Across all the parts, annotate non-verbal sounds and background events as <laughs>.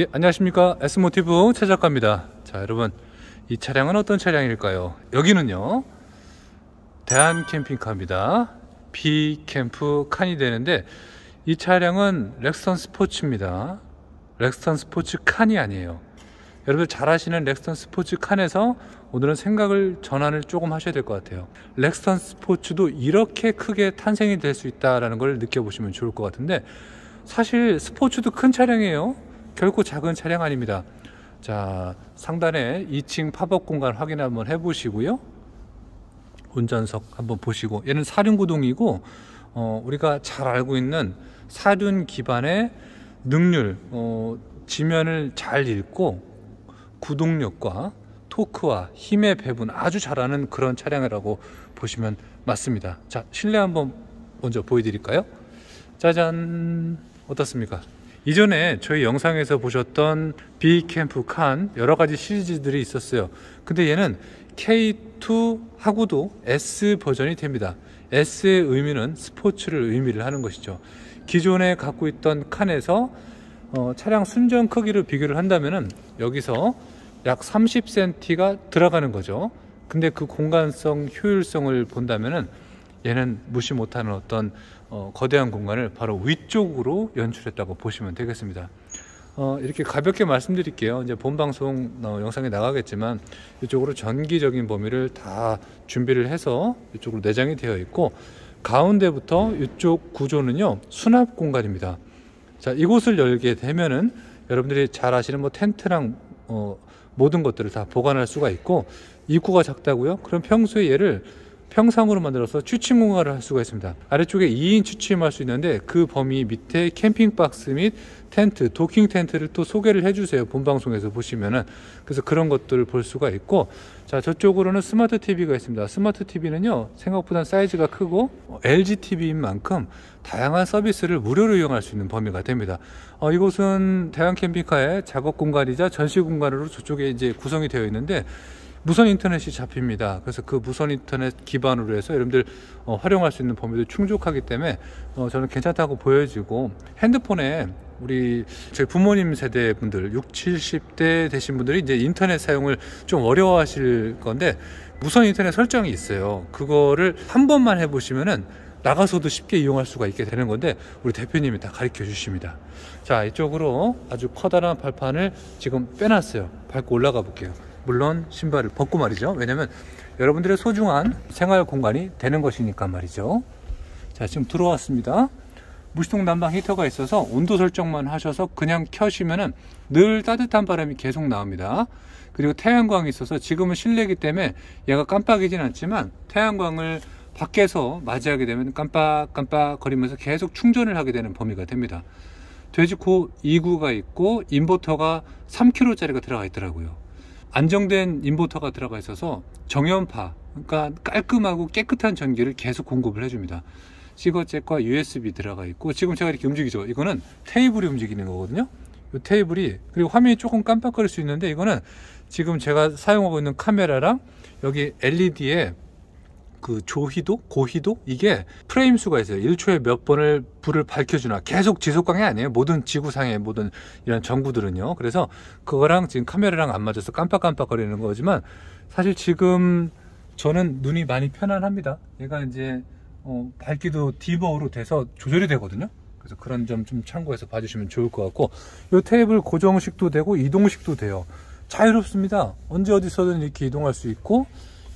예, 안녕하십니까. S모티브 최 작가입니다. 자 여러분 이 차량은 어떤 차량일까요? 여기는요 대한 캠핑카입니다. B 캠프 칸이 되는데 이 차량은 렉스턴 스포츠입니다. 렉스턴 스포츠 칸이 아니에요. 여러분들 잘 아시는 렉스턴 스포츠 칸에서 오늘은 생각을 전환을 조금 하셔야 될 것 같아요. 렉스턴 스포츠도 이렇게 크게 탄생이 될 수 있다는 걸 느껴보시면 좋을 것 같은데 사실 스포츠도 큰 차량이에요 결코 작은 차량 아닙니다. 자 상단에 2층 팝업 공간 확인 한번 해 보시고요. 운전석 한번 보시고 얘는 사륜구동이고 어, 우리가 잘 알고 있는 사륜 기반의 능률 어, 지면을 잘 읽고 구동력과 토크와 힘의 배분 아주 잘하는 그런 차량이라고 보시면 맞습니다. 자 실내 한번 먼저 보여드릴까요? 짜잔! 어떻습니까 이전에 저희 영상에서 보셨던 B캠프 칸 여러 가지 시리즈들이 있었어요. 근데 얘는 K2 하고도 S 버전이 됩니다. S의 의미는 스포츠를 의미를 하는 것이죠. 기존에 갖고 있던 칸에서 어, 차량 순정 크기를 비교를 한다면 여기서 약 30cm가 들어가는 거죠. 근데 그 공간성 효율성을 본다면 얘는 무시 못하는 어떤 어, 거대한 공간을 바로 위쪽으로 연출했다고 보시면 되겠습니다. 어, 이렇게 가볍게 말씀드릴게요. 이제 본 방송 어, 영상에 나가겠지만 이쪽으로 전기적인 범위를 다 준비를 해서 이쪽으로 내장이 되어 있고 가운데부터 이쪽 구조는요 수납 공간입니다. 자 이곳을 열게 되면은 여러분들이 잘 아시는 뭐 텐트랑 어, 모든 것들을 다 보관할 수가 있고 입구가 작다고요? 그럼 평소에 얘를 평상으로 만들어서 취침 공간을 할 수가 있습니다. 아래쪽에 2인 취침할 수 있는데 그 범위 밑에 캠핑 박스 및 텐트, 도킹 텐트를 또 소개를 해주세요. 본 방송에서 보시면은 그래서 그런 것들을 볼 수가 있고 자 저쪽으로는 스마트 TV가 있습니다. 스마트 TV는요 생각보다 사이즈가 크고 LG TV인 만큼 다양한 서비스를 무료로 이용할 수 있는 범위가 됩니다. 어, 이곳은 대형 캠핑카의 작업 공간이자 전시 공간으로 저쪽에 이제 구성이 되어 있는데 무선 인터넷이 잡힙니다. 그래서 그 무선 인터넷 기반으로 해서 여러분들 어, 활용할 수 있는 범위도 충족하기 때문에 어, 저는 괜찮다고 보여지고 핸드폰에 우리 저희 부모님 세대 분들 6, 70대 되신 분들이 이제 인터넷 사용을 좀 어려워하실 건데 무선 인터넷 설정이 있어요. 그거를 한 번만 해보시면은 나가서도 쉽게 이용할 수가 있게 되는 건데 우리 대표님이 다 가르쳐 주십니다. 자 이쪽으로 아주 커다란 발판을 지금 빼놨어요. 밟고 올라가 볼게요. 물론 신발을 벗고 말이죠. 왜냐면 여러분들의 소중한 생활 공간이 되는 것이니까 말이죠. 자, 지금 들어왔습니다. 무시동 난방 히터가 있어서 온도 설정만 하셔서 그냥 켜시면은 늘 따뜻한 바람이 계속 나옵니다. 그리고 태양광이 있어서 지금은 실내기 때문에 얘가 깜빡이진 않지만 태양광을 밖에서 맞이하게 되면 깜빡깜빡 거리면서 계속 충전을 하게 되는 범위가 됩니다. 돼지코 2구가 있고 인버터가 3kg짜리가 들어가 있더라고요. 안정된 인버터가 들어가 있어서 정연파 그러니까 깔끔하고 깨끗한 전기를 계속 공급을 해줍니다 시거잭과 USB 들어가 있고 지금 제가 이렇게 움직이죠 이거는 테이블이 움직이는 거거든요 이 테이블이 그리고 화면이 조금 깜빡거릴 수 있는데 이거는 지금 제가 사용하고 있는 카메라랑 여기 LED에 그 조희도, 고희도 이게 프레임 수가 있어요. 1초에 몇 번을 불을 밝혀주나 계속 지속광이 아니에요. 모든 지구상의 모든 이런 전구들은요. 그래서 그거랑 지금 카메라랑 안 맞아서 깜빡깜빡거리는 거지만 사실 지금 저는 눈이 많이 편안합니다. 얘가 이제 어, 밝기도 디버로 돼서 조절이 되거든요. 그래서 그런 점 좀 참고해서 봐주시면 좋을 것 같고 이 테이블 고정식도 되고 이동식도 돼요. 자유롭습니다. 언제 어디서든 이렇게 이동할 수 있고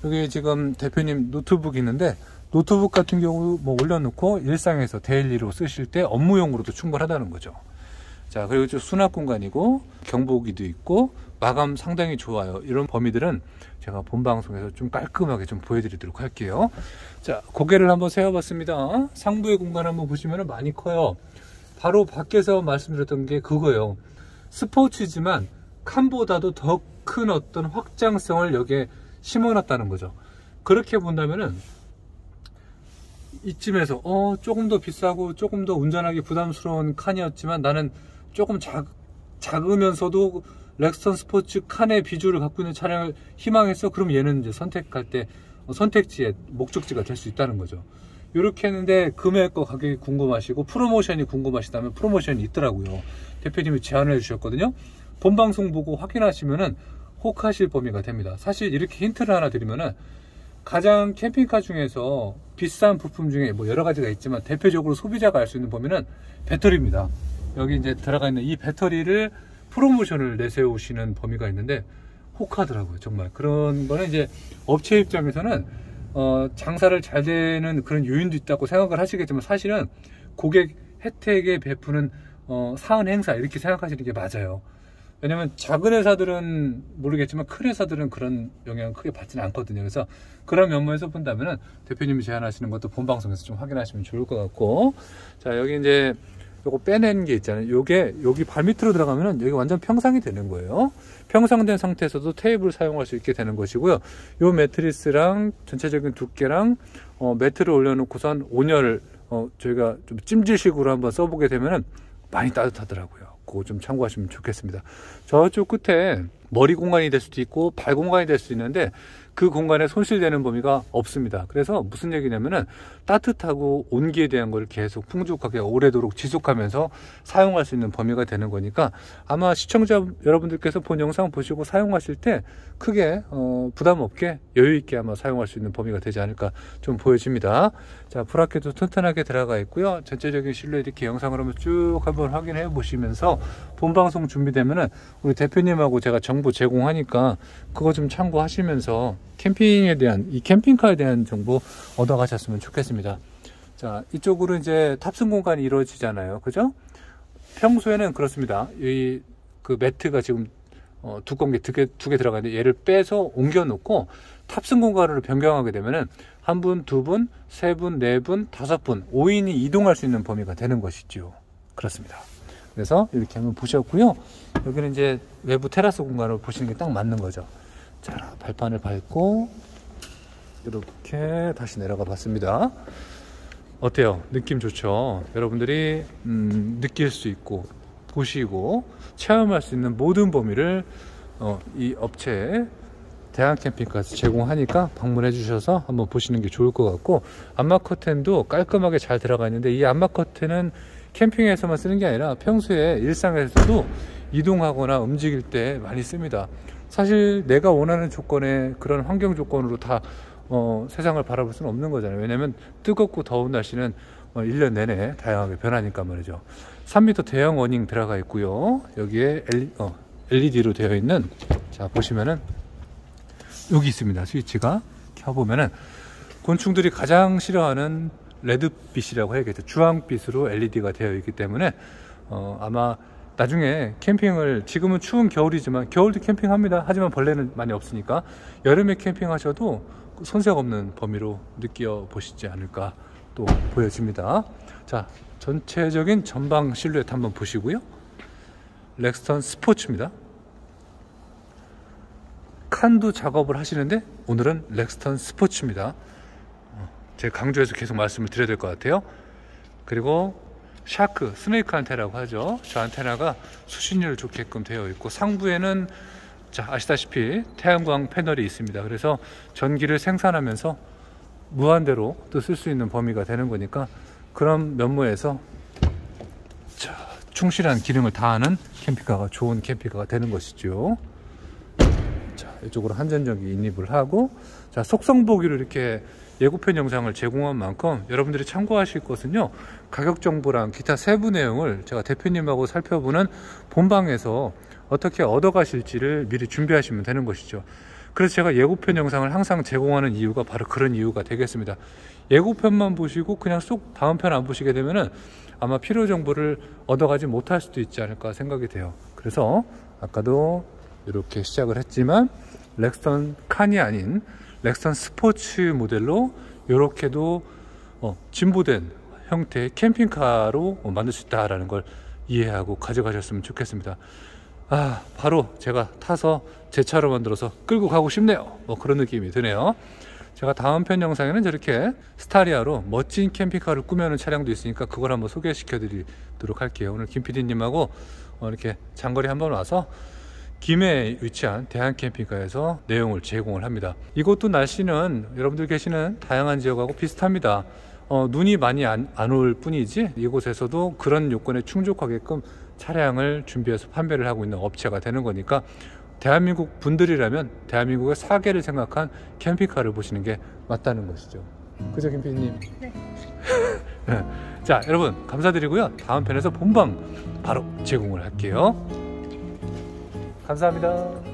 여기 지금 대표님 노트북 있는데 노트북 같은 경우 뭐 올려놓고 일상에서 daily로 쓰실 때 업무용으로도 충분하다는 거죠. 자, 그리고 좀 수납 공간이고 경보기도 있고 마감 상당히 좋아요. 이런 범위들은 제가 본 방송에서 좀 깔끔하게 좀 보여드리도록 할게요. 자, 고개를 한번 세워봤습니다. 상부의 공간 한번 보시면 많이 커요. 바로 밖에서 말씀드렸던 게 그거예요. 스포츠지만 칸보다도 더 큰 어떤 확장성을 여기에 심어놨다는 거죠. 그렇게 본다면은 이쯤에서 어 조금 더 비싸고 조금 더 운전하기 부담스러운 칸이었지만 나는 조금 작, 작으면서도 렉스턴 스포츠 칸의 비주를 갖고 있는 차량을 희망했어 그럼 얘는 이제 선택할 때 선택지의 목적지가 될 수 있다는 거죠 이렇게 했는데 금액과 가격이 궁금하시고 프로모션이 궁금하시다면 프로모션이 있더라고요. 대표님이 제안을 해주셨거든요. 본 방송 보고 확인하시면은 혹하실 범위가 됩니다. 사실 이렇게 힌트를 하나 드리면은 가장 캠핑카 중에서 비싼 부품 중에 뭐 여러 가지가 있지만 대표적으로 소비자가 알 수 있는 범위는 배터리입니다. 여기 이제 들어가 있는 이 배터리를 프로모션을 내세우시는 범위가 있는데 혹하더라고요. 정말 그런 거는 이제 업체 입장에서는 어, 장사를 잘 되는 그런 요인도 있다고 생각을 하시겠지만 사실은 고객 혜택에 베푸는 어, 사은 행사 이렇게 생각하시는 게 맞아요. 왜냐면 작은 회사들은 모르겠지만 큰 회사들은 그런 영향을 크게 받지는 않거든요. 그래서 그런 면모에서 본다면은 대표님이 제안하시는 것도 본 방송에서 좀 확인하시면 좋을 것 같고 자 여기 이제 요거 빼낸 게 있잖아요. 요게 여기 발 밑으로 들어가면은 여기 완전 평상이 되는 거예요. 평상된 상태에서도 테이블 사용할 수 있게 되는 것이고요. 요 매트리스랑 전체적인 두께랑 어, 매트를 올려놓고선 온열 어, 저희가 좀 찜질식으로 한번 써보게 되면은 많이 따뜻하더라고요. 그거 좀 참고하시면 좋겠습니다. 저쪽 끝에 머리 공간이 될 수도 있고 발 공간이 될 수 있는데 그 공간에 손실되는 범위가 없습니다. 그래서 무슨 얘기냐면은 따뜻하고 온기에 대한 걸 계속 풍족하게 오래도록 지속하면서 사용할 수 있는 범위가 되는 거니까 아마 시청자 여러분들께서 본 영상 보시고 사용하실 때 크게 어, 부담 없게 여유 있게 아마 사용할 수 있는 범위가 되지 않을까 좀 보여집니다. 자 브라켓도 튼튼하게 들어가 있고요. 전체적인 실루엣 이렇게 영상을 한번 쭉 한번 확인해 보시면서 본 방송 준비되면은 우리 대표님하고 제가 정보 제공하니까 그거 좀 참고하시면서 캠핑에 대한 이 캠핑카에 대한 정보 얻어 가셨으면 좋겠습니다. 자, 이쪽으로 이제 탑승 공간이 이루어지잖아요. 그죠? 평소에는 그렇습니다. 이 그 매트가 지금 어, 두꺼운 게 두 개, 두 개 들어가 있는데 얘를 빼서 옮겨 놓고 탑승 공간으로 변경하게 되면은 한 분, 두 분, 세 분, 네 분, 다섯 분, 5인이 이동할 수 있는 범위가 되는 것이죠. 그렇습니다. 그래서 이렇게 한번 보셨고요. 여기는 이제 외부 테라스 공간을 보시는 게 딱 맞는 거죠. 자, 발판을 밟고 이렇게 다시 내려가 봤습니다. 어때요? 느낌 좋죠? 여러분들이 음, 느낄 수 있고 보시고 체험할 수 있는 모든 범위를 어, 이 업체 대한 캠핑카에서 제공하니까 방문해 주셔서 한번 보시는 게 좋을 것 같고 안마 커튼도 깔끔하게 잘 들어가 있는데 이 안마 커튼은 캠핑에서만 쓰는 게 아니라 평소에 일상에서도 이동하거나 움직일 때 많이 씁니다. 사실 내가 원하는 조건에 그런 환경 조건으로 다 어, 세상을 바라볼 수는 없는 거잖아요. 왜냐면 뜨겁고 더운 날씨는 어, 1년 내내 다양하게 변하니까 말이죠. 3m 대형 어닝 들어가 있고요. 여기에 LED, 로 되어 있는 자 보시면은 여기 있습니다. 스위치가 켜보면은 곤충들이 가장 싫어하는 레드빛이라고 해야겠죠. 주황빛으로 LED가 되어 있기 때문에 어, 아마 나중에 캠핑을 지금은 추운 겨울이지만 겨울도 캠핑합니다. 하지만 벌레는 많이 없으니까 여름에 캠핑하셔도 손색 없는 범위로 느껴 보시지 않을까 또 보여집니다. 자, 전체적인 전방 실루엣 한번 보시고요. 렉스턴 스포츠입니다. 칸도 작업을 하시는데 오늘은 렉스턴 스포츠입니다. 어, 제가 강조해서 계속 말씀을 드려야 될 것 같아요. 그리고 shark, snake 안테나라고 하죠. 저 안테나가 수신율 좋게끔 되어 있고 상부에는 자, 아시다시피 태양광 패널이 있습니다. 그래서 전기를 생산하면서 무한대로 또 쓸 수 있는 범위가 되는 거니까 그런 면모에서 자, 충실한 기능을 다하는 캠핑카가 좋은 캠핑카가 되는 것이죠. 자, 이쪽으로 한전전기 인입을 하고 자, 속성 보기를 이렇게 예고편 영상을 제공한 만큼 여러분들이 참고하실 것은요 가격 정보랑 기타 세부 내용을 제가 대표님하고 살펴보는 본방에서 어떻게 얻어가실지를 미리 준비하시면 되는 것이죠. 그래서 제가 예고편 영상을 항상 제공하는 이유가 바로 그런 이유가 되겠습니다. 예고편만 보시고 그냥 쏙 다음 편 안 보시게 되면은 아마 필요 정보를 얻어가지 못할 수도 있지 않을까 생각이 돼요. 그래서 아까도 이렇게 시작을 했지만 렉스턴 칸이 아닌 렉스턴 스포츠 모델로 이렇게도 어, 진보된 형태의 캠핑카로 어, 만들 수 있다라는 걸 이해하고 가져가셨으면 좋겠습니다. 아, 바로 제가 타서 제 차로 만들어서 끌고 가고 싶네요. 뭐 그런 느낌이 드네요. 제가 다음 편 영상에는 저렇게 스타리아로 멋진 캠핑카를 꾸며놓은 차량도 있으니까 그걸 한번 소개시켜 드리도록 할게요. 오늘 김 PD님하고 어, 이렇게 장거리 한번 와서 김해에 위치한 대한캠핑카에서 내용을 제공을 합니다. 이곳도 날씨는 여러분들 계시는 다양한 지역하고 비슷합니다. 어, 눈이 많이 안 올 뿐이지 이곳에서도 그런 요건에 충족하게끔 차량을 준비해서 판매를 하고 있는 업체가 되는 거니까 대한민국 분들이라면 대한민국의 사계를 생각한 캠핑카를 보시는 게 맞다는 것이죠. 그죠, 김PD님? <laughs> 네. 자, 여러분 감사드리고요. 다음 편에서 본방 바로 제공을 할게요. 감사합니다.